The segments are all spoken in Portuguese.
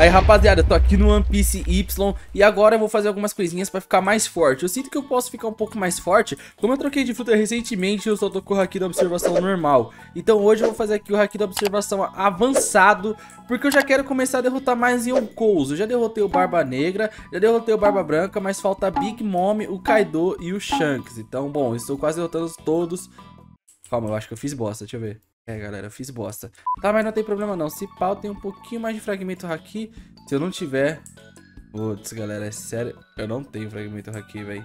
Aí, rapaziada, tô aqui no One Piece Y e agora eu vou fazer algumas coisinhas pra ficar mais forte. Eu sinto que eu posso ficar um pouco mais forte, como eu troquei de fruta recentemente, eu só tô com o Haki da Observação normal. Então hoje eu vou fazer aqui o Haki da Observação avançado, porque eu já quero começar a derrotar mais Yonkous. Eu já derrotei o Barba Negra, já derrotei o Barba Branca, mas falta Big Mom, o Kaido e o Shanks. Então, bom, estou quase derrotando todos. Calma, eu acho que eu fiz bosta, deixa eu ver. É, galera, fiz bosta. Tá, mas não tem problema não. Se pau tem um pouquinho mais de fragmento haki. Se eu não tiver... Putz, galera, é sério. Eu não tenho fragmento haki, velho.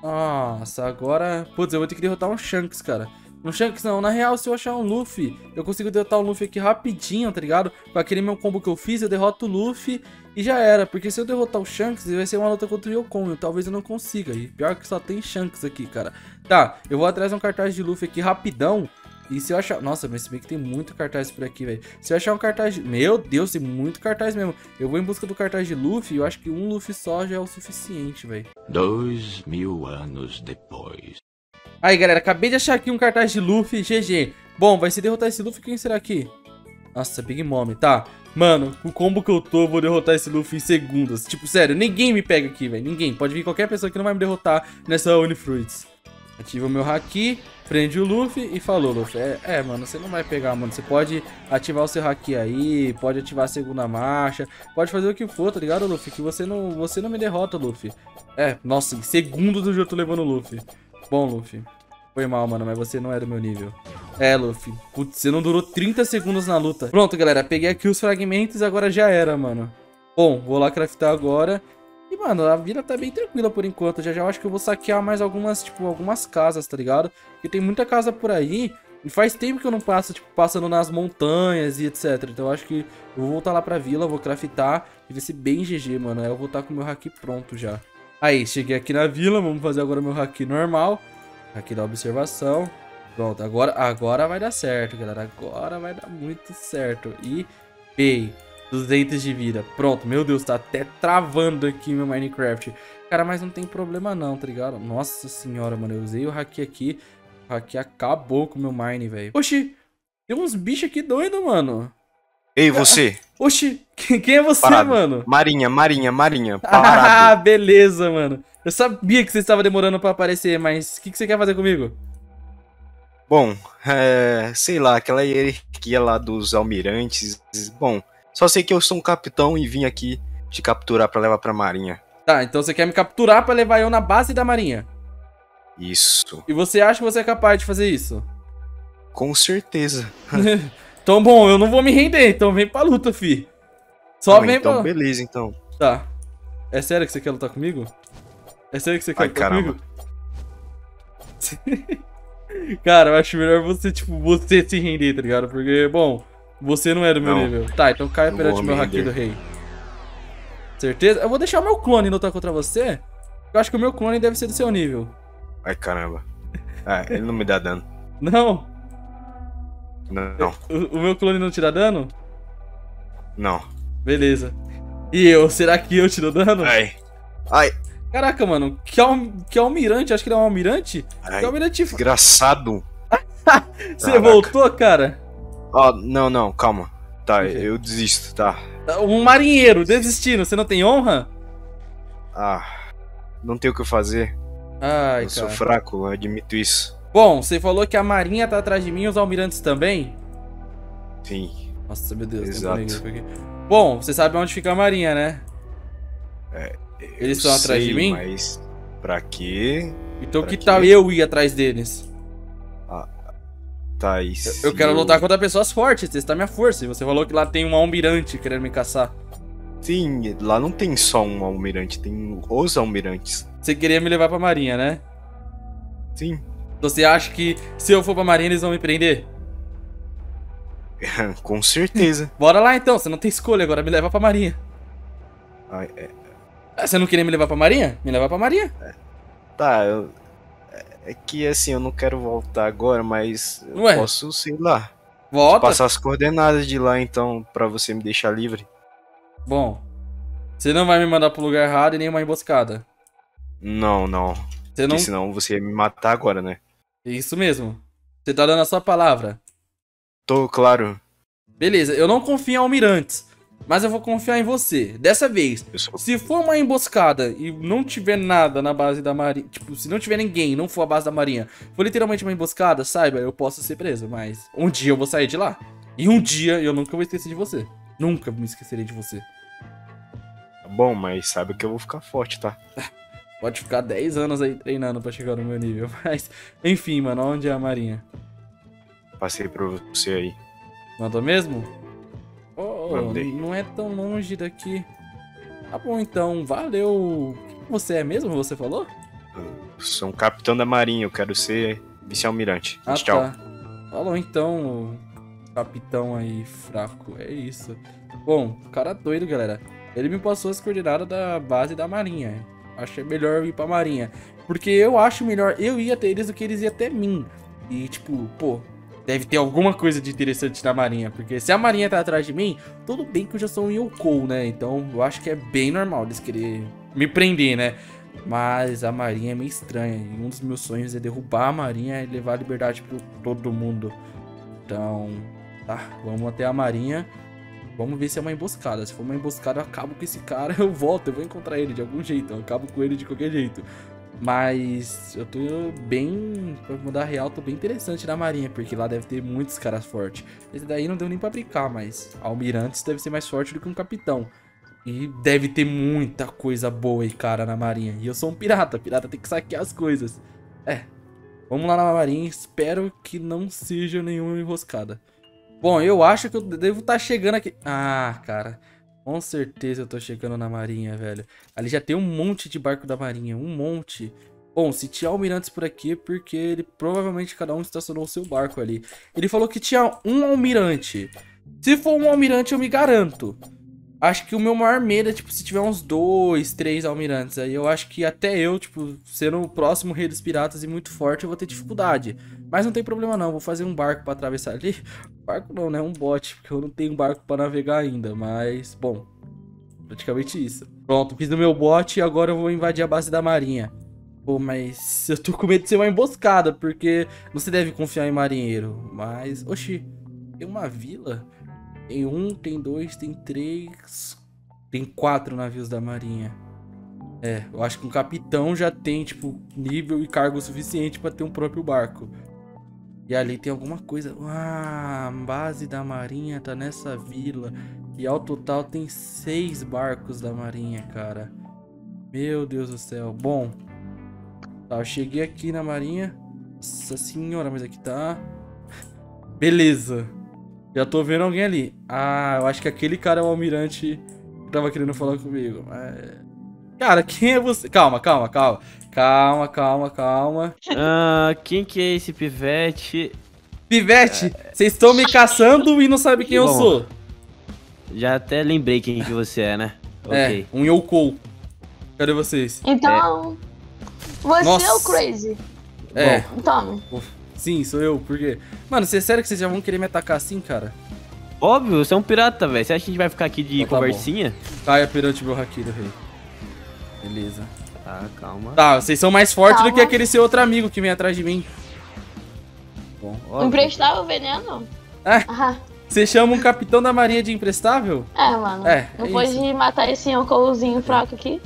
Nossa, agora... Putz, eu vou ter que derrotar um Shanks, cara. Um Shanks não. Na real, se eu achar um Luffy, eu consigo derrotar um Luffy aqui rapidinho, tá ligado? Com aquele meu combo que eu fiz, eu derroto o Luffy e já era. Porque se eu derrotar o Shanks, vai ser uma luta contra o Yokon. Talvez eu não consiga. E pior que só tem Shanks aqui, cara. Tá, eu vou atrás de um cartaz de Luffy aqui rapidão. E se eu achar... Nossa, mas se bem que tem muito cartaz por aqui, velho. Se eu achar um cartaz... Meu Deus, tem muito cartaz mesmo. Eu vou em busca do cartaz de Luffy e eu acho que um Luffy só já é o suficiente, velho. Dois mil anos depois. Aí, galera, acabei de achar aqui um cartaz de Luffy, GG. Bom, vai se derrotar esse Luffy, quem será aqui? Nossa, Big Mom, tá. Mano, o combo que eu tô, eu vou derrotar esse Luffy em segundos. Tipo, sério, ninguém me pega aqui, velho. Ninguém. Pode vir qualquer pessoa que não vai me derrotar nessa Unifruits. Ativa o meu Haki, prende o Luffy e falou, Luffy. É, é, mano, você não vai pegar, mano. Você pode ativar o seu Haki aí, pode ativar a segunda marcha, pode fazer o que for, tá ligado, Luffy? Que você não, você não me derrota, Luffy. É, nossa, em segundos eu já tô levando o Luffy. Bom, Luffy. Foi mal, mano, mas você não era do meu nível. É, Luffy. Putz, você não durou 30 segundos na luta. Pronto, galera. Peguei aqui os fragmentos agora já era, mano. Bom, vou lá craftar agora. Mano, a vida tá bem tranquila por enquanto. Já já eu acho que eu vou saquear mais algumas, tipo, algumas casas, tá ligado? Porque tem muita casa por aí. E faz tempo que eu não passo, tipo, passando nas montanhas e etc. Então eu acho que eu vou voltar lá pra vila, vou craftar. E vai ser bem GG, mano. Aí eu vou estar com o meu haki pronto já. Aí, cheguei aqui na vila. Vamos fazer agora meu haki normal. Haki da observação. Pronto, agora, agora vai dar certo, galera. Agora vai dar muito certo. E, pei. 200 de vida. Pronto, meu Deus, tá até travando aqui meu Minecraft. Cara, mas não tem problema não, tá ligado? Nossa senhora, mano, eu usei o hack aqui. O hack acabou com o meu mine, velho. Oxi, tem uns bichos aqui doidos, mano. Ei, você. Ah, oxi, quem é você, Parado. mano? Marinha, Marinha, Marinha. Ah, Parado. beleza, mano. Eu sabia que você estava demorando pra aparecer, mas o que, que você quer fazer comigo? Bom, é, sei lá, aquela hierarquia lá dos almirantes. Bom, só sei que eu sou um capitão e vim aqui te capturar pra levar pra marinha. Tá, então você quer me capturar pra levar eu na base da marinha. Isso. E você acha que você é capaz de fazer isso? Com certeza. então, bom, eu não vou me render, então vem pra luta, fi. Só Não, vem então, pra... beleza, então. Tá. É sério que você quer lutar comigo? É sério que você quer Ai, lutar caramba. comigo? Cara, eu acho melhor você, tipo, você se render, tá ligado? Porque, bom, você não é do meu Não. nível. Tá, então cai Não perante vou meu me haki do rei. Certeza? Eu vou deixar o meu clone lutar contra você. Eu acho que o meu clone deve ser do seu nível. Ai, caramba. Ah, ele não me dá dano. Não? Não. O, o meu clone não te dá dano? não. Beleza. E eu? Será que eu te dou dano? Ai. Ai. Caraca, mano. Que, al, que almirante? Acho que ele é um almirante? Ai. Que almirante... Desgraçado. Você voltou, cara? Ó, não, não, calma. Tá, Ok. eu desisto, tá. Um marinheiro desistindo. Você não tem honra? Ah, não tenho o que fazer. Ai, eu sou cara. fraco, eu admito isso. Bom, você falou que a marinha tá atrás de mim e os almirantes também? Sim. Nossa, meu Deus. tem Exato. Bom, você sabe onde fica a marinha, né? Eles eu estão atrás de mim? Mas pra quê? Então Pra que quê? tal eu ir atrás deles? Tá, e Eu quero lutar contra pessoas fortes, testar minha força. E você falou que lá tem um almirante querendo me caçar. Sim, lá não tem só um almirante, tem os almirantes. Você queria me levar pra marinha, né? Sim. Você acha que se eu for pra marinha eles vão me prender? Com certeza. Bora lá então, você não tem escolha, agora me leva pra marinha. É, Ah, Você não queria me levar pra marinha? Me levar pra marinha. tá, eu, é que assim, eu não quero voltar agora, mas eu Ué? posso, sei lá, Volta. passar as coordenadas de lá então, pra você me deixar livre. Bom, você não vai me mandar pro lugar errado e nem uma emboscada. Não, não. Você não... Porque senão você ia me matar agora, né? Isso mesmo. Você tá dando a sua palavra. Tô, claro. Beleza, eu não confio em almirantes. Mas eu vou confiar em você. Dessa vez. Se for uma emboscada e não tiver nada na base da marinha. Tipo, se não tiver ninguém, não for a base da marinha, for literalmente uma emboscada, saiba, eu posso ser preso. Mas um dia eu vou sair de lá. E um dia eu nunca vou esquecer de você. Nunca me esquecerei de você. Tá bom, mas sabe que eu vou ficar forte, tá? Pode ficar 10 anos aí treinando pra chegar no meu nível. Mas, enfim, mano, onde é a marinha? Passei pra você aí. Mandou mesmo? Oh, não é tão longe daqui. Tá bom, então, valeu. O que você é mesmo, você falou? Eu sou um capitão da marinha, eu quero ser vice-almirante. Ah, Tchau. tá. Falou então, capitão aí fraco. É isso. Bom, cara doido, galera. Ele me passou as coordenadas da base da marinha. Acho melhor eu ir pra marinha. Porque eu acho melhor eu ir até eles do que eles ir até mim. E, tipo, pô, deve ter alguma coisa de interessante na marinha. Porque se a marinha tá atrás de mim, tudo bem que eu já sou um Yoko, né? Então eu acho que é bem normal eles querer me prender, né? Mas a marinha é meio estranha. E um dos meus sonhos é derrubar a marinha e levar a liberdade pra todo mundo. Então, tá, vamos até a marinha. Vamos ver se é uma emboscada. Se for uma emboscada, eu acabo com esse cara, eu volto, eu vou encontrar ele de algum jeito. Eu acabo com ele de qualquer jeito. Mas eu tô bem. Pra mudar real, tô bem interessante na marinha, porque lá deve ter muitos caras fortes. Esse daí não deu nem pra brincar, mas almirantes deve ser mais forte do que um capitão. E deve ter muita coisa boa e cara na marinha. E eu sou um pirata, pirata tem que saquear as coisas. É. Vamos lá na marinha, espero que não seja nenhuma enroscada. Bom, eu acho que eu devo estar chegando aqui. Ah, cara. Com certeza eu tô chegando na marinha, velho. Ali já tem um monte de barco da marinha, um monte. Bom, se tinha almirantes por aqui, é porque ele provavelmente cada um estacionou o seu barco ali. Ele falou que tinha um almirante. Se for um almirante, eu me garanto. Acho que o meu maior medo é, tipo, se tiver uns dois, três almirantes. Aí eu acho que até eu, tipo, sendo o próximo rei dos piratas e muito forte, eu vou ter dificuldade. Mas não tem problema não, vou fazer um barco pra atravessar ali. Barco não, né? Um bote, porque eu não tenho barco pra navegar ainda. Mas, bom, praticamente isso. Pronto, fiz no meu bote e agora eu vou invadir a base da marinha. Pô, mas eu tô com medo de ser uma emboscada, porque não se deve confiar em marinheiro. Mas, oxi, tem uma vila... Tem um, tem dois, tem três. Tem quatro navios da marinha. É, eu acho que um capitão já tem, tipo, nível e cargo suficiente pra ter um próprio barco. E ali tem alguma coisa. Ah, a base da marinha tá nessa vila. E ao total tem seis barcos da marinha, cara. Meu Deus do céu. Bom, tá, eu cheguei aqui na marinha. Nossa senhora, mas aqui tá. Beleza. Já tô vendo alguém ali. Ah, eu acho que aquele cara é o almirante que tava querendo falar comigo. Mas... Cara, quem é você? Calma, calma, calma. Calma, calma, calma. Ah, quem que é esse pivete? Pivete, vocês estão me caçando e não sabem quem eu Bom, sou. Já até lembrei quem que você é, né? É, Ok. um Yoko. Cadê vocês? Então, você Nossa. é o Crazy. É, Tome. sim, sou eu. Por quê? Mano, você é sério que vocês já vão querer me atacar assim, cara? Óbvio, você é um pirata, velho. Você acha que a gente vai ficar aqui de Então tá conversinha? Caia perante meu haki do rei. Beleza. Tá, calma. Tá, vocês são mais fortes do Calma. que aquele seu outro amigo que vem atrás de mim. Bom. Óbvio. Emprestar o veneno? É. Ah, Você chama um capitão da marinha de imprestável? é, mano. É, Não é pode isso. matar esse Yonkouzinho fraco aqui?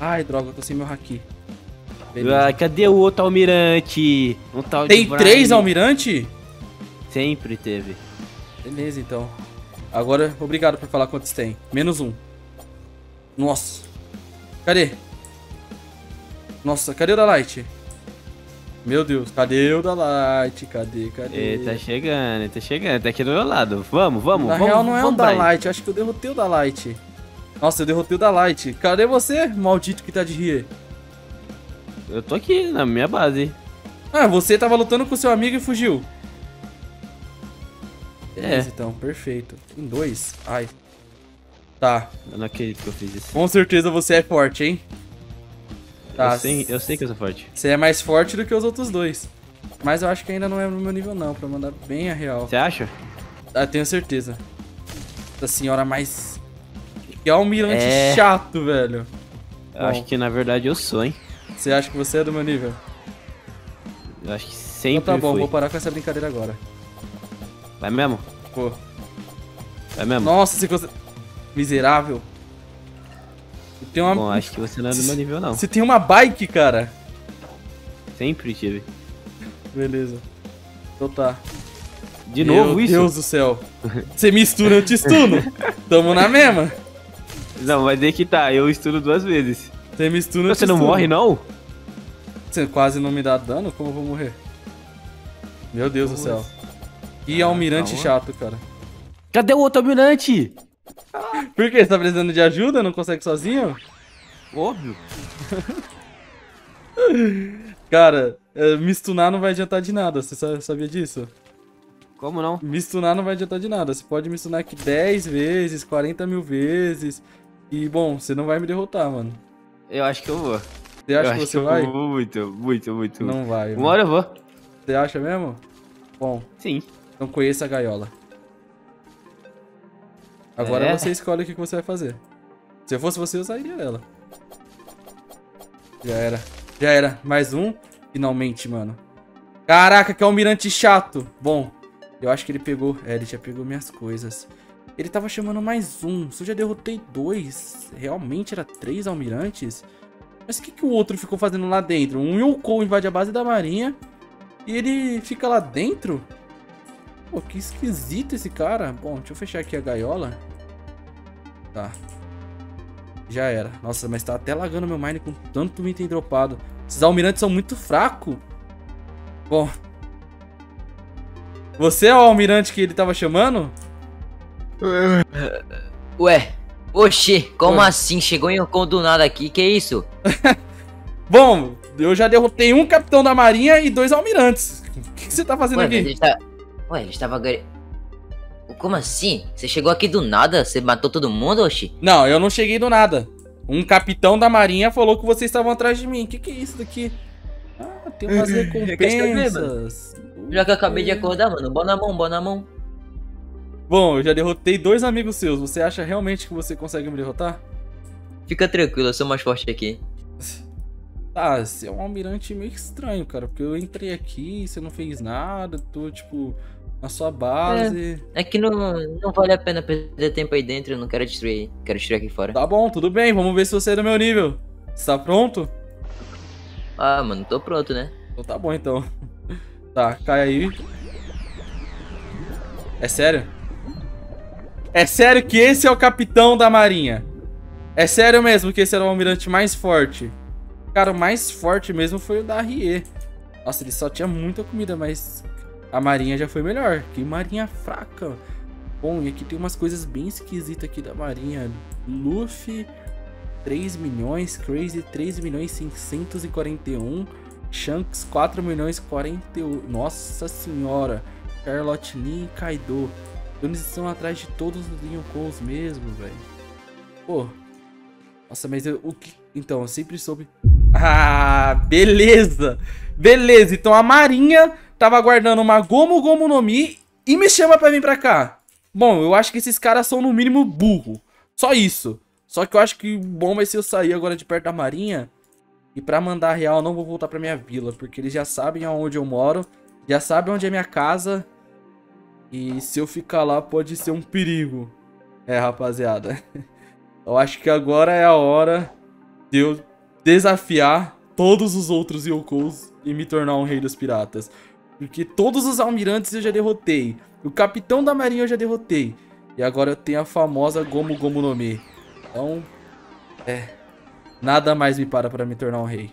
Ai, droga, eu tô sem meu haki. Beleza. Ah, cadê o outro almirante? Um tal de Tem Brian. três almirante? Sempre teve. Beleza, então. Agora, obrigado por falar quantos tem. Menos um. Nossa. Cadê? Nossa, cadê o da Light? Meu Deus, cadê o da Light? Cadê, cadê? Ele tá chegando, ele tá chegando, tá aqui do meu lado. Vamos, vamos, Na vamos. real, não é o vamos, da. Light, acho que eu derrotei o da Light. Nossa, eu derrotei o da Light. Cadê você, maldito que tá de rir? Eu tô aqui, na minha base. Ah, você tava lutando com seu amigo e fugiu. É. Beleza, então, perfeito. Tem dois? Ai. Tá, Eu não acredito que eu fiz isso. com certeza você é forte, hein? Tá, eu, sei, eu sei que eu sou forte. Você é mais forte do que os outros dois. Mas eu acho que ainda não é no meu nível não, pra mandar bem a real. Você acha? Ah, tenho certeza. Essa senhora mais... Que almirante É. chato, velho. Eu Bom. acho que na verdade eu sou, hein? Você acha que você é do meu nível? Eu acho que Então sempre tá bom, fui. vou parar com essa brincadeira agora. Vai mesmo? Pô. É mesmo? Nossa, você consegue... Miserável. Tem uma... Bom, acho que você não é do meu nível, não. Você tem uma bike, cara. Sempre tive. Beleza. Então tá. De Meu novo isso? Deus do céu. Você mistura, eu te estuno. Tamo na mesma. Não, mas aí que tá, eu estudo duas vezes. Você mistura, eu te Você não estuno. morre, não? Você quase não me dá dano? Como eu vou morrer? Meu Deus do céu. Que almirante calma. chato, cara. Cadê o outro almirante? Por quê? Você tá precisando de ajuda? Não consegue sozinho? Óbvio. Cara, é, me stunar não vai adiantar de nada. Você sa- sabia disso? Como não? Me stunar não vai adiantar de nada. Você pode me stunar aqui 10 vezes, 40 mil vezes. E, bom, você não vai me derrotar, mano. Eu acho que eu vou. Você eu acha acho que você eu vai? vou muito, muito, muito. Não vai. Uma mano. hora eu vou. Você acha mesmo? Bom, Sim. então conheça a gaiola. Agora É? você escolhe o que você vai fazer. Se eu fosse você, eu sairia dela. Já era. Já era. Mais um. Finalmente, mano. Caraca, que almirante chato. Bom, eu acho que ele pegou... É, ele já pegou minhas coisas. Ele tava chamando mais um. Se eu já derrotei dois, realmente era três almirantes? Mas o que, que o outro ficou fazendo lá dentro? Um Yonkou invade a base da marinha e ele fica lá dentro? Pô, que esquisito esse cara. Bom, deixa eu fechar aqui a gaiola. Tá. Já era. Nossa, mas tá até lagando meu mine com tanto item dropado. Esses almirantes são muito fracos. Bom. Você é o almirante que ele tava chamando? Ué, oxi, como Ué. assim? Chegou em um do nada aqui, que isso? Bom, eu já derrotei um capitão da marinha e dois almirantes. O que, que você tá fazendo Ué, aqui? ele tá... Ué, ele estava... Como assim? Você chegou aqui do nada? Você matou todo mundo, oxi? Não, eu não cheguei do nada. Um capitão da marinha falou que vocês estavam atrás de mim. O que, que é isso daqui? Ah, tem umas recompensas. Já que eu acabei de acordar, mano. Boa na mão, boa na mão. Bom, eu já derrotei dois amigos seus. Você acha realmente que você consegue me derrotar? Fica tranquilo, eu sou mais forte aqui. Ah, você é um almirante meio estranho, cara. Porque eu entrei aqui, você não fez nada, tô, tipo, na sua base. É que não, não vale a pena perder tempo aí dentro, eu não quero destruir. Quero destruir aqui fora. Tá bom, tudo bem. Vamos ver se você é do meu nível. Você tá pronto? Ah, mano, tô pronto, né? Então tá bom, então. Tá, cai aí. É sério? É sério que esse é o capitão da marinha? É sério mesmo que esse era o almirante mais forte? Cara, o mais forte mesmo foi o da Rie. Nossa, ele só tinha muita comida, mas a marinha já foi melhor. Que marinha fraca. Bom, e aqui tem umas coisas bem esquisitas aqui da marinha. Luffy, 3 milhões. Crazy, 3 milhões 541. Shanks, 4 milhões 48. Nossa senhora. Charlotte Lee e Kaido. Eles estão atrás de todos os Yonkous mesmo, velho. Pô. Nossa, mas eu, o que. Então, eu sempre soube. Ah, beleza. Beleza. Então a Marinha tava guardando uma Gomu Gomu no Mi e me chama pra vir pra cá. Bom, eu acho que esses caras são no mínimo burro. Só isso. Só que eu acho que bom vai ser eu sair agora de perto da Marinha. E pra mandar real, eu não vou voltar pra minha vila. Porque eles já sabem aonde eu moro. Já sabem onde é minha casa. E se eu ficar lá, pode ser um perigo. É, rapaziada. Eu acho que agora é a hora de eu desafiar todos os outros Yokous e me tornar um rei dos piratas. Porque todos os almirantes eu já derrotei. O capitão da marinha eu já derrotei. E agora eu tenho a famosa Gomu Gomu no Mi. Então, é. Nada mais me para pra me tornar um rei.